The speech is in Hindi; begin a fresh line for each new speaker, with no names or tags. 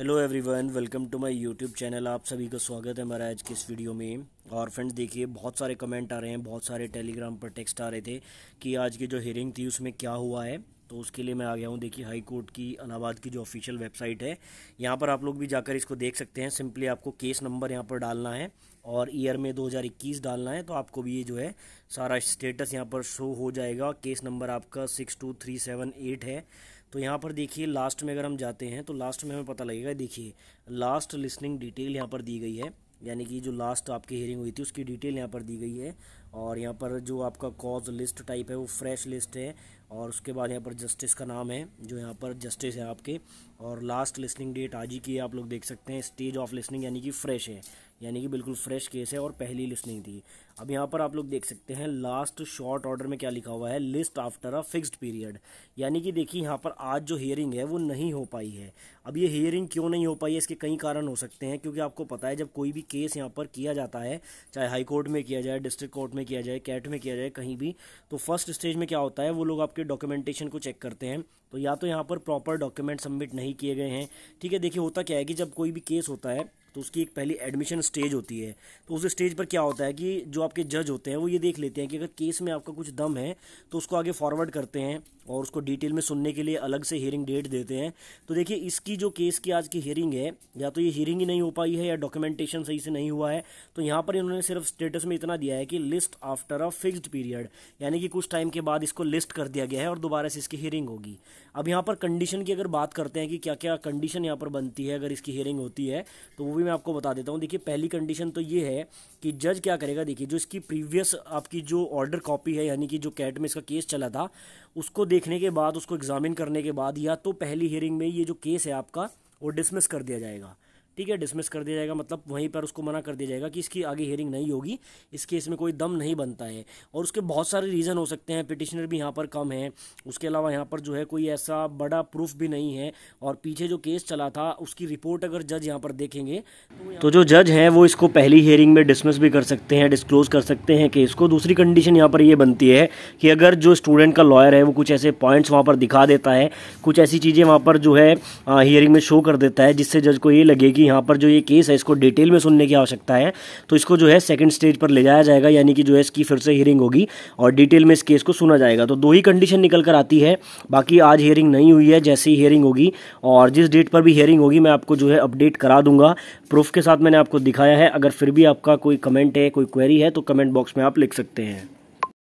Hello everyone welcome to my YouTube channel आप सभी का स्वागत है हमारा आज के इस वीडियो में। और फ्रेंड्स देखिए, बहुत सारे कमेंट आ रहे हैं, बहुत सारे टेलीग्राम पर टेक्स्ट आ रहे थे कि आज की जो हियरिंग थी, उसमें क्या हुआ है। तो उसके लिए मैं आ गया हूँ, देखिए हाई कोर्ट की इलाहाबाद की जो ऑफिशियल वेबसाइट है। यहाँ पर आप लोग भी जाकर इसको देख सकते हैं। सिंपली आपको केस नंबर यहाँ पर डालना है और ईयर में 2021 डालना है। तो आपको भी ये जो है, सारा स्टेटस यहाँ पर शो हो जाएगा। केस नंबर आपका six two three seven eight है। तो यहाँ पर देखिए लास्ट में अगर हम जाते हैं तो लास्ट में हमें पता लगेगा, देखिए लास्ट लिसनिंग डिटेल यहाँ पर दी गई है। यानी कि जो लास्ट आपकी हेयरिंग हुई थी, उसकी डिटेल यहाँ पर दी गई है। और यहाँ पर जो आपका कॉज लिस्ट टाइप है, वो फ्रेश लिस्ट है। और उसके बाद यहाँ पर जस्टिस का नाम है, जो यहाँ पर जस्टिस है आपके। और लास्ट लिसनिंग डेट आज ही की आप लोग देख सकते हैं स्टेज ऑफ़ लिसनिंग यानी कि फ्रेश है, यानी कि बिल्कुल फ्रेश केस है और पहली लिसनिंग थी। अब यहाँ पर आप लोग देख सकते हैं लास्ट शॉर्ट ऑर्डर में क्या लिखा हुआ है list after a fixed period यानी कि देखिए, यहाँ पर आज जो हियरिंग है, वो नहीं हो पाई है। अब ये हियरिंग क्यों नहीं हो पाई है, इसके कई कारण हो सकते हैं, क्योंकि आपको पता है, जब कोई भी केस यहाँ पर किया जाता है, चाहे हाई कोर्ट में किया जाए डिस्ट्रिक्ट कोर्ट में किया जाए कैट में किया जाए, कहीं भी तो फ़र्स्ट स्टेज में क्या होता है, वो लोग आपके डॉक्यूमेंटेशन को चेक करते हैं तो या तो यहाँ पर प्रॉपर डॉक्यूमेंट सबमिट नहीं किए गए हैं। ठीक है, देखिए होता क्या है कि जब कोई भी केस होता है तो उसकी एक पहली एडमिशन स्टेज होती है। तो उस स्टेज पर क्या होता है कि जो आपके जज होते हैं, वो ये देख लेते हैं कि अगर केस में आपका कुछ दम है तो उसको आगे फॉरवर्ड करते हैं और उसको डिटेल में सुनने के लिए अलग से हियरिंग डेट देते हैं। तो देखिए, इसकी जो केस की आज की हियरिंग है, या तो ये हियरिंग ही नहीं हो पाई है या डॉक्यूमेंटेशन सही से नहीं हुआ है तो यहाँ पर इन्होंने सिर्फ़ स्टेटस में इतना दिया है कि list after a fixed period यानी कि कुछ टाइम के बाद इसको लिस्ट कर दिया गया है और दोबारा से इसकी हियरिंग होगी। अब यहाँ पर कंडीशन की अगर बात करते हैं कि क्या क्या कंडीशन यहाँ पर बनती है, अगर इसकी हियरिंग होती है तो वो भी मैं आपको बता देता हूँ। देखिए, पहली कंडीशन तो ये है कि जज क्या करेगा? देखिए, जो इसकी प्रीवियस आपकी जो ऑर्डर कॉपी है, यानी कि जो कैट में इसका केस चला था, उसको देखने के बाद, उसको एग्जामिन करने के बाद या तो पहली हियरिंग में ये जो केस है आपका, वो डिसमिस कर दिया जाएगा। ठीक है डिसमिस कर दिया जाएगा मतलब वहीं पर उसको मना कर दिया जाएगा कि इसकी आगे हियरिंग नहीं होगी इस केस में कोई दम नहीं बनता है। और उसके बहुत सारे रीज़न हो सकते हैं पिटिशनर भी यहाँ पर कम है। उसके अलावा यहाँ पर जो है कोई ऐसा बड़ा प्रूफ भी नहीं है। और पीछे जो केस चला था उसकी रिपोर्ट अगर जज यहाँ पर देखेंगे तो जो जज हैं वो इसको पहली हियरिंग में डिसमिस भी कर सकते हैं डिस्क्लोज कर सकते हैं केस को। दूसरी कंडीशन यहाँ पर ये बनती है कि अगर जो स्टूडेंट का लॉयर है वो कुछ ऐसे पॉइंट्स वहाँ पर दिखा देता है कुछ ऐसी चीज़ें वहाँ पर जो है हियरिंग में शो कर देता है जिससे जज को ये लगे कि यहाँ पर जो ये केस है, इसको डिटेल में सुनने की आवश्यकता है। तो इसको जो है सेकंड स्टेज पर ले जाया जाएगा, यानी कि जो है इसकी फिर से हियरिंग होगी और डिटेल में इस केस को सुना जाएगा। तो दो ही कंडीशन निकल कर आती है, बाकी आज हियरिंग नहीं हुई है, जैसी हियरिंग होगी। और जिस डेट पर भी हियरिंग होगी, मैं आपको जो है अपडेट करा दूँगा। प्रूफ के साथ मैंने आपको दिखाया है। अगर फिर भी आपका कोई कमेंट है, कोई क्वेरी है तो कमेंट बॉक्स में आप लिख सकते हैं।